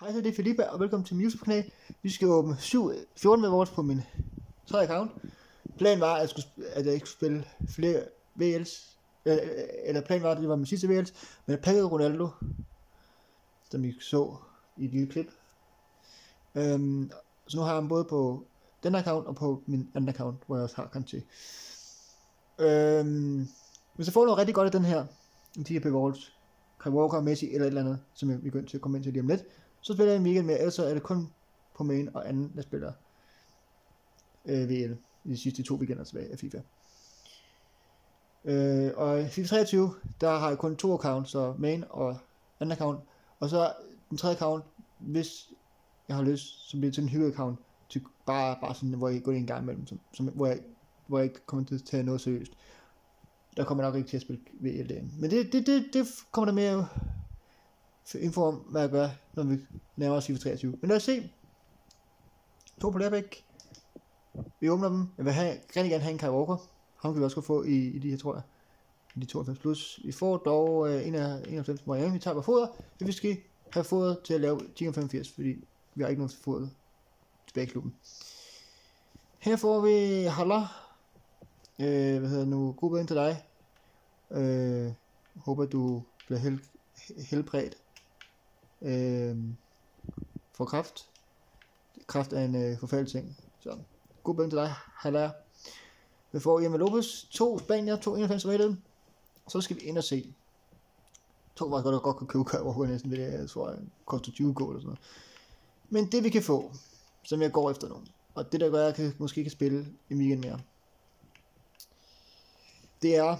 Hej, så det er Filippa, og velkommen til min YouTube-kanal. Vi skal åbne 7, 14 med vores på min tredje account. Planen var, at jeg, skulle, at jeg ikke skulle spille flere VL's. Eller, øh, øh, eller planen var, at det var min sidste VL's. Men jeg pakkede Ronaldo, som I så i et lille klip. Øhm, så nu har jeg ham både på den account og på min anden account, hvor jeg også har kan til. Øhm, hvis jeg får noget rigtig godt af den her, en 10 Walls, Kai Walker, Messi eller et eller andet, som jeg, vi går til at komme ind til lige om lidt, så spiller jeg en weekend mere, ellers er det kun på main og anden, der spiller øh, VL i de sidste to weekender tilbage af FIFA. Øh, og i FIFA 23, der har jeg kun to accounts, så main og anden account, og så den tredje account, hvis jeg har lyst, så bliver det til en hygge account, til bare, bare sådan, hvor jeg går ind en gang imellem, som, som, hvor, jeg, hvor jeg ikke kommer til at tage noget seriøst. Der kommer nok ikke til at spille VL derinde. Men det, det, det, det kommer der mere info om, hvad jeg gør, når vi nærmer os i 23. Men lad os se. To på lærbæk. Vi åbner dem. Jeg vil have, rigtig gerne have en Kai Walker. Ham kan vi også få i, i de her, tror jeg. I de 92 plus. Vi får dog øh, 91 Miami. Vi tager på foder. Vi skal have foder til at lave 1085, fordi vi har ikke noget foder tilbage i klubben. Her får vi Haller. Øh, hvad hedder nu? God bedring til dig. Øh, håber du bliver hel, helbredt øh, for kraft. Kraft er en øh, forfærdelig ting. Så god bøn til dig, Haller. Vi får Emil Lopez, to Spanier, to 91 rated. Så skal vi ind og se. To var godt, at godt kunne købe Kajver næsten ved det, jeg tror, jeg koster 20 gold eller sådan noget. Men det vi kan få, som jeg går efter nu, og det der gør, at jeg kan, måske kan spille en weekend mere, det er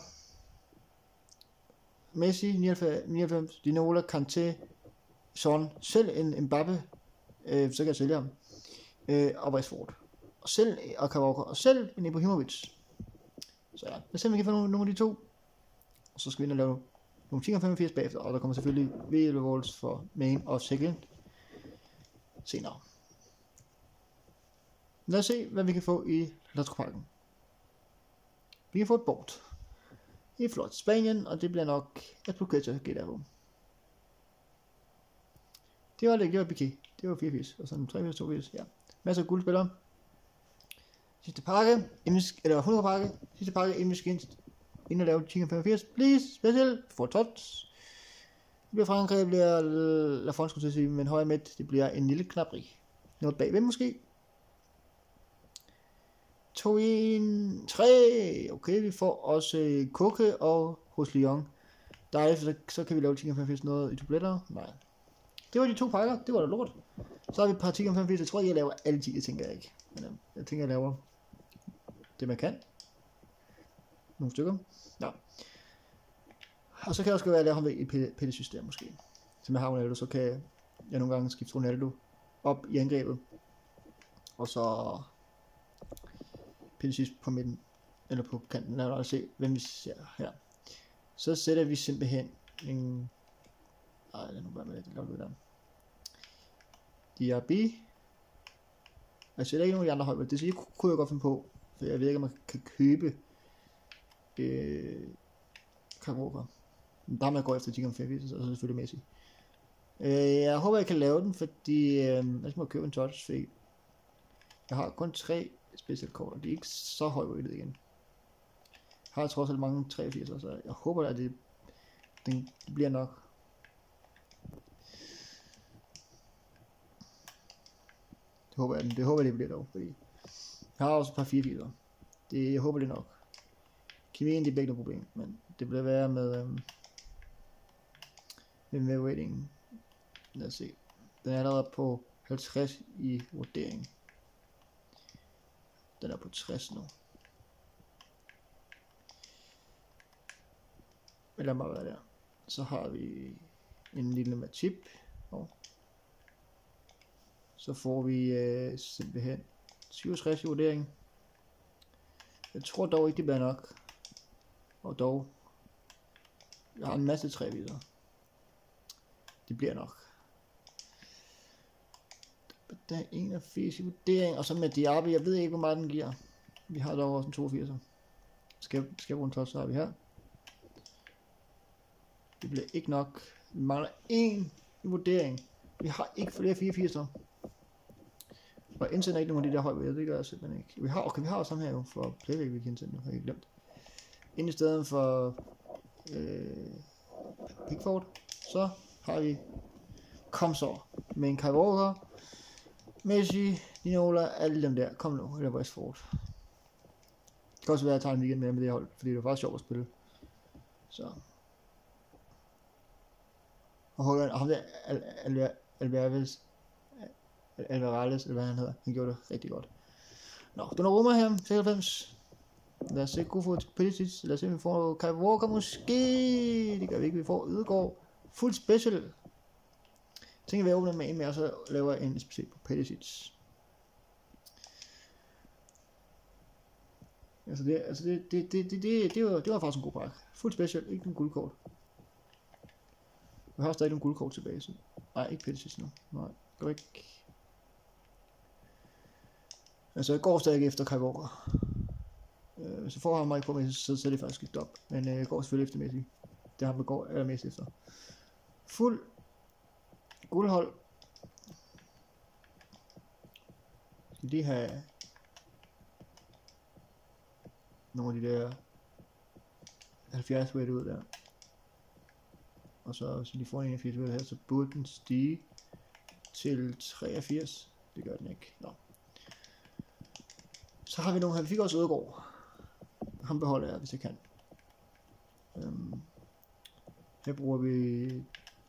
Messi, 99, 99 Dinola, Kanté, Son, selv en Mbappe, øh, så kan jeg sælge ham, øh, og Rashford, og selv, og Kavauka, og selv en Ibrahimovic. Så ja, lad os se, om vi kan få nogle, nogle af de to, og så skal vi ind og lave nogle 1085 bagefter, og der kommer selvfølgelig VL Walls for main og second senere. Lad os se, hvad vi kan få i Lotto-parken. Vi kan få et bort. I flot Spanien, og det bliver nok et Pogacar gætter på. Det var det, det var Piqué. Det var 84, og sådan 83, 82, ja. Masser af guldspillere. Sidste pakke, eller 100 pakke, sidste pakke, Emil Skins, ind og lave 85. please, special, for tots. Det bliver Frankrig, det bliver Lafont, skulle til sige, men højre midt, det bliver en lille knapri. Noget bagved måske. 2, 1, 3. Okay, vi får også øh, Koke og hos Lyon. Dejligt, så, så kan vi lave 1085 noget i tabletter. Nej. Det var de to pakker, det var da lort. Så har vi et par 1085, jeg tror ikke, jeg laver alle 10, det tænker jeg ikke. Men øhm, jeg tænker, jeg laver det, man kan. Nogle stykker. Ja. Og så kan jeg også være, at jeg laver ham i et pillesystem måske. Så med har Ronaldo, så kan jeg nogle gange skifte Ronaldo op i angrebet. Og så pille på midten, eller på kanten. Lad os se, hvem vi ser her. Så sætter vi simpelthen en... Ej, lad nu være med det, det der. Diaby. Altså, jeg sætter ikke nogen af de andre hold, men det siger, kunne jeg godt finde på, for jeg ved ikke, om man kan købe øh, Karoka. Der må jeg gå efter Chicken Fairfield, og så selvfølgelig Messi. Øh, jeg håber, jeg kan lave den, fordi øh, jeg skal købe en touch, fordi jeg har kun tre specialkort, og de er ikke så højt rated igen. Jeg har trods alt mange 83, så jeg håber, at det, den, bliver nok. Det håber jeg, det håber jeg, det bliver dog, fordi jeg har også et par 84'er. Det, jeg håber det nok. Kemien, det er begge noget problem, men det bliver værre med, øhm, med, med rating. Lad os se. Den er allerede på 50 i vurdering. Den er på 60 nu. Men lad mig være der. Så har vi en lille matip. Og så får vi øh, simpelthen 67 i vurdering. Jeg tror dog ikke, det bliver nok. Og dog. Jeg har en masse træ videre. Det bliver nok. Der er 81 i vurdering, og så med Diaby, jeg ved ikke, hvor meget den giver. Vi har dog også en 82. Skal, skal rundt en 12, så har vi her. Det bliver ikke nok. Vi mangler en i vurdering. Vi har ikke flere 84 og internet er ikke nogen af de der højt, det gør jeg simpelthen ikke. Vi har, okay, vi har også sammen her jo for Playback, vi kan har jeg glemt. Ind i stedet for øh, Pickford, så har vi Komsor med en Kai Walker, Messi, Dinola, alle dem der. Kom nu, eller Westford. Det kan også være, at jeg tager en weekend med, med det hold, fordi det var faktisk sjovt at spille. Så. Og ham der, Alvarez, Alvarez, eller hvad han hedder, han gjorde det rigtig godt. Nå, Donnarumma her, 96. Lad os se Kofo til Pulisic. Lad os se, om vi får Kai Walker måske. Det gør vi ikke, vi får Ydegaard. Fuld special. Tænker vi åbner med en mere, og så laver en SPC på Pulisic. Altså det, altså det, det, det, det, det, det, var, det var faktisk en god pakke. Fuld special, ikke en guldkort. Vi har stadig nogle guldkort tilbage, så... Nej, ikke Pulisic nu. Nej, går ikke. Altså jeg går stadig efter Kai Walker. Øh, så får han mig ikke på med, så, så er det faktisk et op. Men øh, jeg går selvfølgelig efter Messi. Det har han går allermest efter. Fuld guldhold. Skal de have nogle af de der 70 weight ud der. Og så hvis de får en 81 weight her, så burde den stige til 83. Det gør den ikke. Nå. Så har vi nogle, han fik også Ødegård. Ham beholder jeg, hvis jeg kan. Øhm, her bruger vi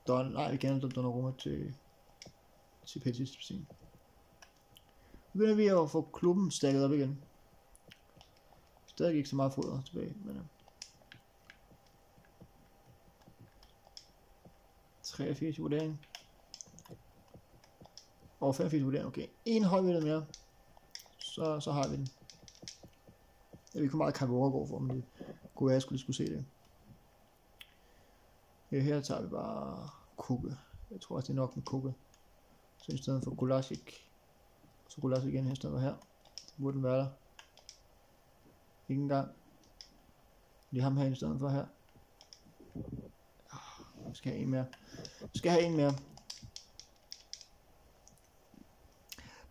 Don, nej, vi gerne Donnarumma til, til Pettis Nu begynder vi at få klubben stakket op igen. Stadig ikke så meget foder tilbage, men... Øh. 83 vurdering. Og 85 vurdering, okay. En højvælde mere. Så, så har vi den. Jeg ved ikke, hvor meget Kavora går for, men det kunne være, at jeg skulle, skulle se det. Ja, her tager vi bare Kukke. Jeg tror også, det er nok med Kukke. Så i stedet for Gulasik. Så Gulasik igen her i stedet for her. Det burde den være der. Ikke engang. Lige ham her i stedet for her. Ah, jeg skal have en mere. Jeg skal have en mere.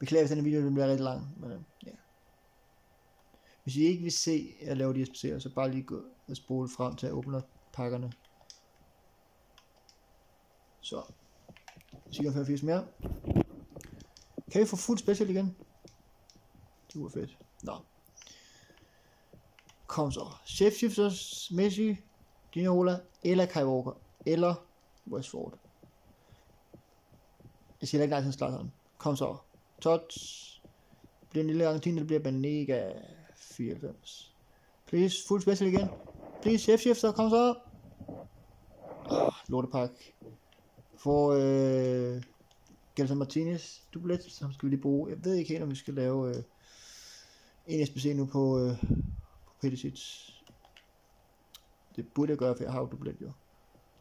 Beklager, hvis denne video bliver rigtig lang. Men, øh, ja. Hvis I ikke vil se, at jeg laver de SPC'er, så bare lige gå og spole frem til at åbne pakkerne. Så. 45 mere. Kan vi få fuld special igen? Det var fedt. Nå. Kom så. Chef Shifters, Messi, Ginola, eller Kai Walker, eller Westford. Jeg siger ikke nej til Zlatan. Kom så. Tots. Bliver en lille Argentina, det bliver Banega 94. Please, fuld special igen. Please, chef chef, så kom så. Oh, lortepak. For øh, Gelson Martinez dublet, som skal vi lige bruge. Jeg ved ikke helt, om vi skal lave øh, en SPC nu på, øh, på Peticic. Det burde jeg gøre, for jeg har jo dublet jo.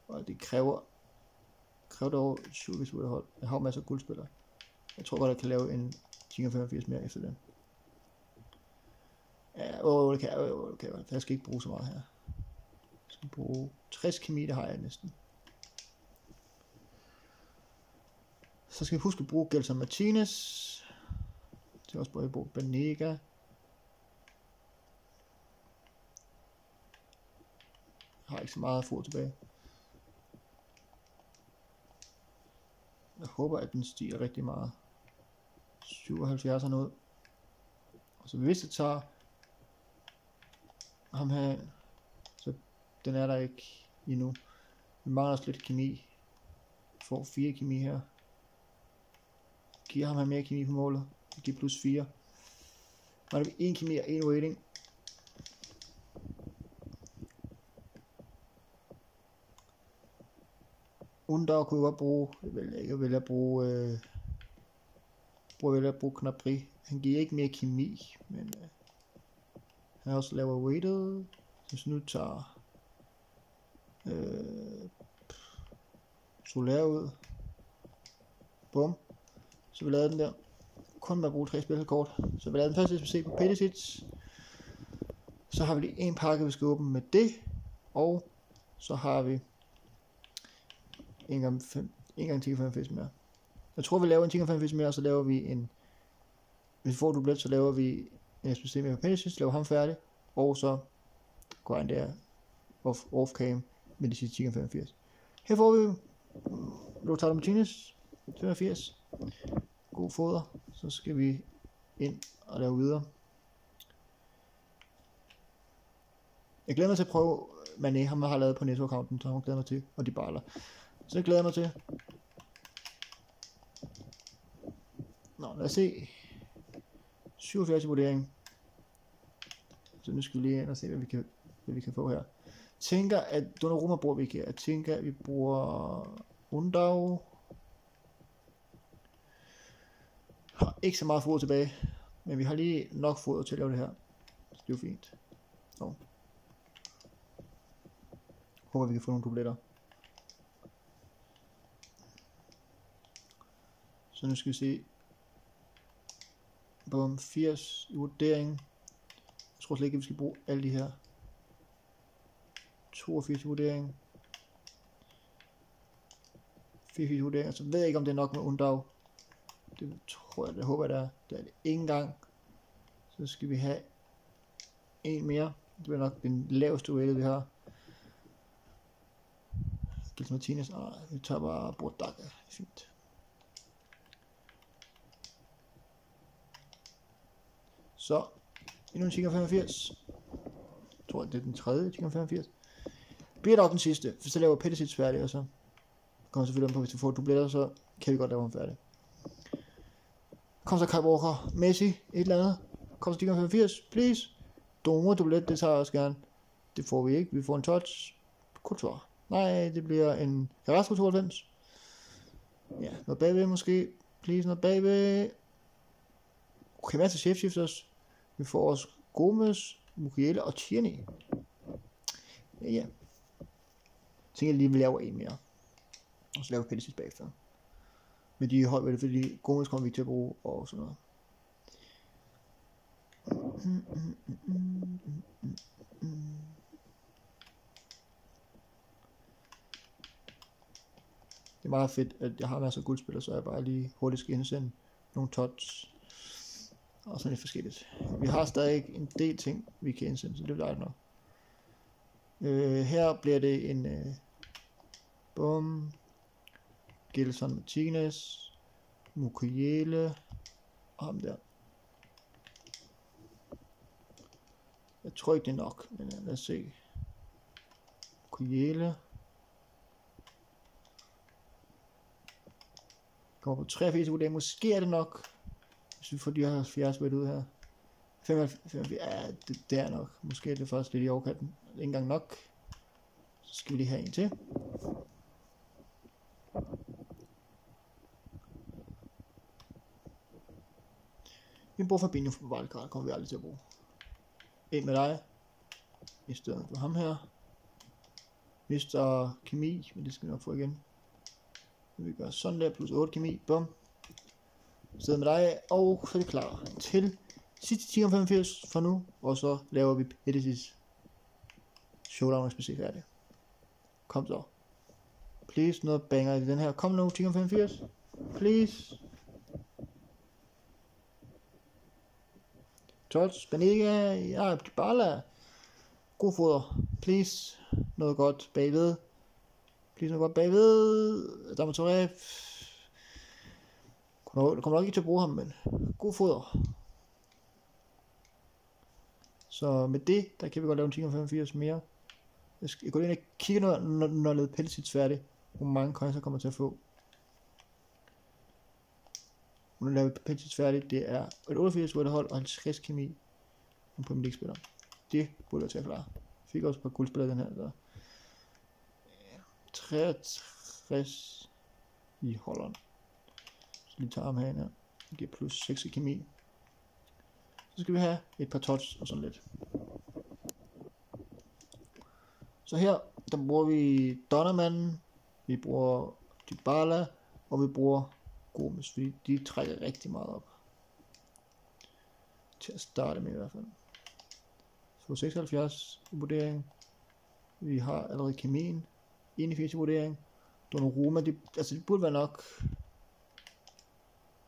Og det kræver, kræver dog 7 hvis hold. Jeg har masser af guldspillere. Jeg tror godt, jeg kan lave en 1085 mere efter den. Ja, åh, det kan jeg, åh, det kan jeg. Jeg skal ikke bruge så meget her. Jeg skal bruge 60 kemi, det har jeg næsten. Så skal vi huske at bruge Gelson Martinez. Det er også både bruge Benega. Jeg har ikke så meget at få tilbage. Jeg håber, at den stiger rigtig meget. 77 noget. Og så hvis jeg tager ham her, så den er der ikke endnu. Vi mangler også lidt kemi. Jeg får 4 kemi her. Giver ham her mere kemi på målet. Vi giver plus 4. Mangler vi 1 kemi og 1 rating. Under kunne jeg godt bruge, jeg vil ikke vælge at bruge, øh, bruge, vælge at bruge Knapri. Han giver ikke mere kemi, men øh, han også laver weighted. Hvis nu tager øh, Solar ud. Bum. Så vi lavede den der. Kun med at bruge tre spilkort. Så vi lavede den første SPC på Peticic. Så har vi lige en pakke, vi skal åbne med det. Og så har vi en gang, 5, en gang 10 5 mere. Jeg tror, vi laver en 10,85 mere, og så laver vi en... Hvis vi får dublet, så laver vi en SPC med Penisis, laver ham færdig, og så går han der off, off cam med de sidste 85. Her får vi Lothar Martinez, 85. God foder. Så skal vi ind og lave videre. Jeg glæder mig til at prøve Mané, ham har lavet på netto-accounten, så han glæder mig til, og de baller. Så jeg glæder mig til. Nå, lad os se. 77 vurdering. Så nu skal vi lige ind og se, hvad vi kan, hvad vi kan få her. Tænker, at Donnarumma bruger vi ikke her. Jeg tænker, at vi bruger Undau. Har ikke så meget foder tilbage, men vi har lige nok foder til at lave det her. Så det er jo fint. Så. Håber, vi kan få nogle dubletter. Så nu skal vi se. Bum, 80 i vurdering. Jeg tror slet ikke, at vi skal bruge alle de her. 82 i vurdering. 84 i vurdering. Så ved jeg ikke, om det er nok med Undav. Det tror jeg, det håber jeg, det er. Det er det ikke engang. Så skal vi have en mere. Det bliver nok den laveste rated, vi har. Gils Martinez. Ah, vi tager bare Bordaka. Fint. Så, endnu en 1085. Jeg tror, det er den tredje 1085. Bliver dog den sidste, for så laver Pettisic færdig, og så kommer selvfølgelig om på, hvis vi får dubletter, så kan vi godt lave ham færdig. Kom så Kai Walker, Messi, et eller andet. Kom så 1085, please. Domo dublet, det tager jeg også gerne. Det får vi ikke, vi får en touch. Kultur. Nej, det bliver en Carrasco 92. Ja, noget bagved måske. Please, noget bagved. Okay, masser af chefshifters. Vi får også Gomes, Mukiele og Tierney. Ja, ja. Jeg tænker lige, at vi laver en mere. Og så laver vi Pettis bagefter. Men de er højt det, fordi Gomes kommer vi til at bruge og sådan noget. Det er meget fedt, at jeg har masser af guldspillere, så jeg bare lige hurtigt skal indsende nogle tots og sådan lidt forskelligt. Vi har stadig en del ting, vi kan indsende, så det bliver nok. Øh, her bliver det en øh, bum, Gilson Martinez, Mukiele og ham der. Jeg tror ikke det er nok, men øh, lad os se. Mukiele. Kommer på 83 vurdering. Måske er det nok. Hvis vi får de her 70 med ud her. 75, ja, det, det er nok. Måske er det faktisk lidt i overkanten. Ikke engang nok. Så skal vi lige have en til. Vi bruger Fabinho for wildcard, kommer vi aldrig til at bruge. En med dig. I stedet for ham her. Mister Kemi, men det skal vi nok få igen. Vi gør sådan der, plus 8 kemi, bum. Så med dig, og så er det klar til sidste 1085 for nu, og så laver vi Pettis showdown SPC færdig. Kom så. Please, noget banger i den her. Kom nu, 1085. Please. Tots, Benega, ja, Dybala. God foder. Please. Noget godt bagved. Please, noget godt bagved. Der må Kommer, kommer nok ikke til at bruge ham, men god foder. Så med det, der kan vi godt lave en 1085 mere. Jeg, skal, jeg går ind og kigger, når, når, når jeg lavet Pelsic færdig, hvor mange coins jeg kommer til at få. Nu laver vi Pelsic færdig, det er et 88 hold og 50 kemi på Premier League spiller. Det burde jeg til at klare. Fik også et par guldspillere den her. Der. 63 i Holland. Så lige tager ham her. Det giver plus 6 i kemi. Så skal vi have et par touch og sådan lidt. Så her, der bruger vi Donovan, vi bruger Dybala, og vi bruger Gomes, fordi de trækker rigtig meget op. Til at starte med i hvert fald. Så 76 i vurdering. Vi har allerede kemien. 81 i vurdering. Donnarumma, det, altså det burde være nok.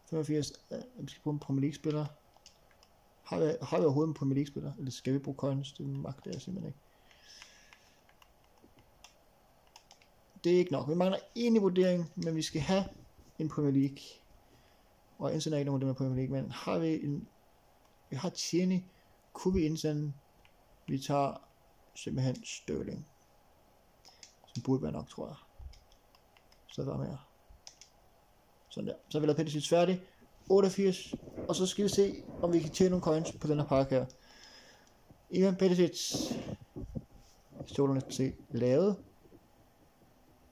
85. Vi skal bruge en Premier League spiller. Har vi, har vi overhovedet en Premier League spiller? Eller skal vi bruge coins? Det magter jeg simpelthen ikke. Det er ikke nok. Vi mangler en i vurdering, men vi skal have en Premier League. Og indsender ikke nogen af dem med Premier League, men har vi en... Vi har Tierney. Kunne vi indsende? Vi tager simpelthen Sterling. Som burde være nok, tror jeg. Så var mere. Sådan der. Så har vi lavet Pettisic færdig. 88. Og så skal vi se, om vi kan tjene nogle coins på den her pakke her. Ivan Pettisic. Stolerne til se lavet.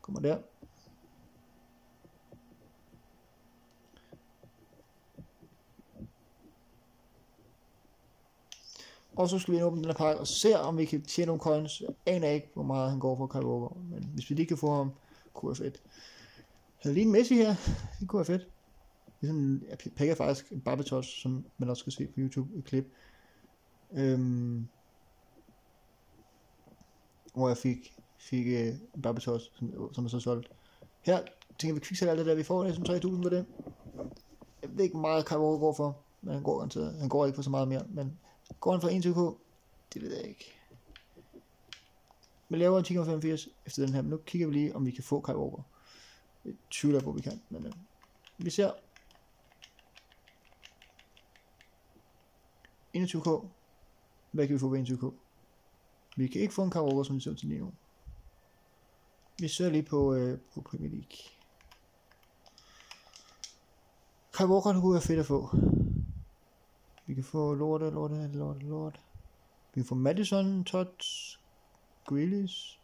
Kommer der. Og så skal vi åbne den her pakke og se, om vi kan tjene nogle coins. Jeg aner ikke, hvor meget han går for Kyle Walker. Men hvis vi lige kan få ham, kunne være fedt. Havde lige en Messi her. Det kunne være fedt. Det er sådan, jeg pækker faktisk en Barbatos, som man også kan se på YouTube, et klip. Øhm, hvor jeg fik, fik uh, en Barbatos, som, som er så solgt. Her tænker vi kviksel alt det der, vi får næsten 3.000 for det. Jeg ved ikke, hvor meget Kyle Walker går for, men han går garanteret. Han går ikke for så meget mere, men går han for 21k? Det ved jeg ikke. Vi laver en 10,85 efter den her, men nu kigger vi lige, om vi kan få Kai Walker. Jeg tvivler på, at vi kan, men øh, vi ser. 21k. Hvad kan vi få ved 21k? Vi kan ikke få en Kyle som vi ser til lige nu. Vi ser lige på, øh, på Premier League. Kai Walker, kunne være fedt at få. Vi kan få lorte, lorte, lorte, lorte. Vi kan få Madison, Tots, Grealish.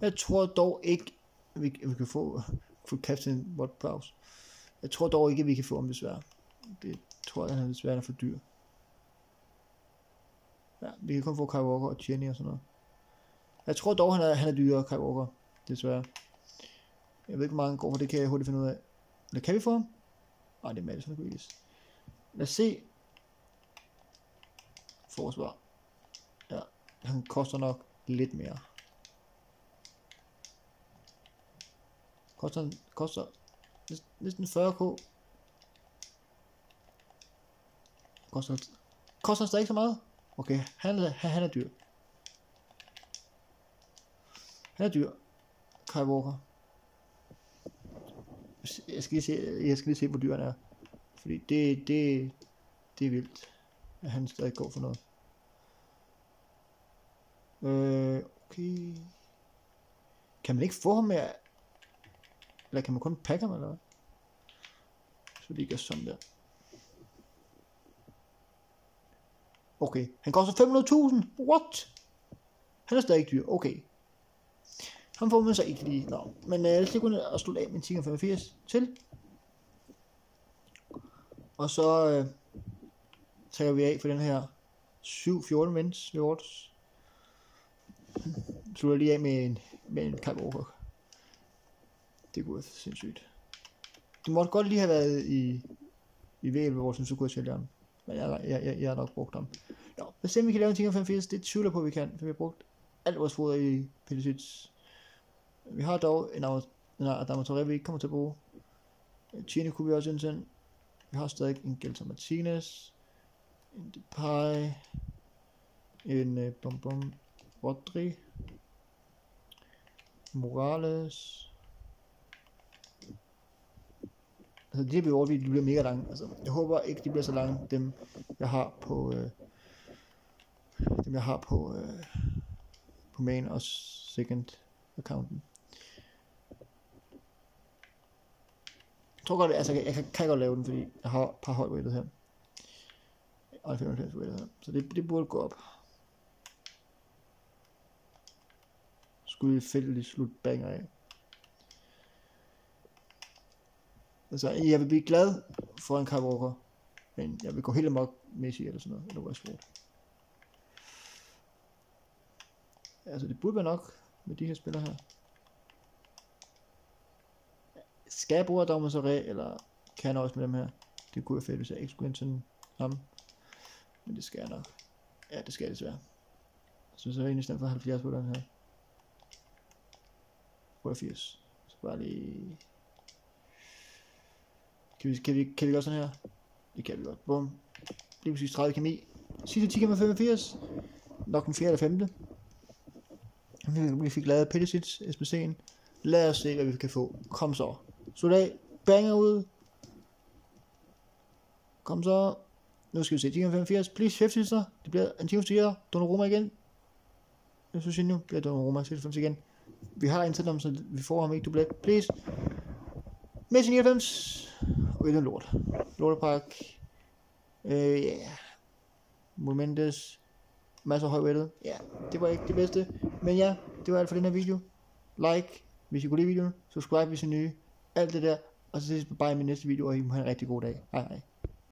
Jeg tror dog ikke, vi, vi kan få, få Captain Watt Prowse. Jeg tror dog ikke, at vi kan få ham desværre. Det tror jeg, han er desværre for dyr. Ja, vi kan kun få Kai Walker og Jenny og sådan noget. Jeg tror dog, han er, han er dyrere, Kai Walker. Desværre. Jeg ved ikke, hvor mange går for det, kan jeg hurtigt finde ud af. Eller kan vi få ham? Nej, det er Madison Grealish. Lad os se. Forsvar. Ja, han koster nok lidt mere. Koster, koster næsten 40k. Koster, koster stadig ikke så meget? Okay, han han, han er dyr. Han er dyr. Kai Walker. Jeg skal lige se, jeg skal lige se hvor dyr han er. Fordi det, det, det er vildt, at han stadig går for noget. Øh, okay. Kan man ikke få ham med... Eller kan man kun pakke dem, eller hvad? Så lige gør sådan der. Okay, han koster 500.000. What? Han er stadig dyr. Okay. Han får man så ikke lige. Nå, men øh, lad os lige gå ned og slutte af med 1085 til. Og så øh, tager vi af for den her 7-14 wins rewards. Slutter lige af med en, med en Kai Walker. Det kunne være sindssygt. Du måtte godt lige have været i, i VL ved vores, du kunne have ham. Men jeg, jeg, jeg, jeg har nok brugt ham. Nå, lad os vi kan lave en ting 85. Det tvivler på, at vi kan, for vi har brugt alt vores foder i Pelicic. Vi har dog en, en Adama vi ikke kommer til at bruge. Tine kunne vi også indsende. Vi har stadig en Gelson Martinez. En Depay. En øh, uh, Bom Bom Rodri. Morales. Altså de her billeder, de bliver mega lange. Altså, jeg håber ikke, de bliver så lange, dem jeg har på, øh, dem jeg har på, øh, på main og second accounten. Jeg tror godt, altså jeg jeg kan, kan godt lave den, fordi jeg har et par højt rated her. Og 95 rated her. Så det, det burde gå op. Skulle vi fedt lige slutte banger af. Altså, jeg vil blive glad for en Kyle Walker, men jeg vil gå helt amok Messi eller sådan noget, eller Westbrook. Altså, det burde være nok med de her spillere her. Skal jeg bruge Adama Soré, eller kan jeg også med dem her? Det kunne være fedt, hvis jeg ikke skulle ind til ham. Men det skal jeg nok. Ja, det skal jeg desværre. Så så er jeg egentlig stedet for 70 på den her. 80. Så bare lige kan vi, kan vi, kan vi gøre sådan her? Det kan vi godt. Bum. Lige præcis 30 kemi. Sidste 10,85. Nok den fjerde eller femte. Vi fik lavet Petisits, SPC'en. Lad os se, hvad vi kan få. Kom så. Soldat, banger ud. Kom så. Nu skal vi se. 10,85. Please, chef sister. Det bliver en time stiger. Donnarumma igen. Jeg synes nu bliver Donnarumma 96 igen. Vi har indsat om, så vi får ham ikke dublet. Please. Messi 99. Okay, det lort. Lortepark. Øh, ja. Yeah. Momentous. Masser af højvættet. Ja, det var ikke det bedste. Men ja, det var alt for den her video. Like, hvis I kunne lide videoen. Subscribe, hvis I er nye. Alt det der. Og så ses vi bare i min næste video, og I må have en rigtig god dag. Hej hej.